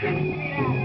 Yeah.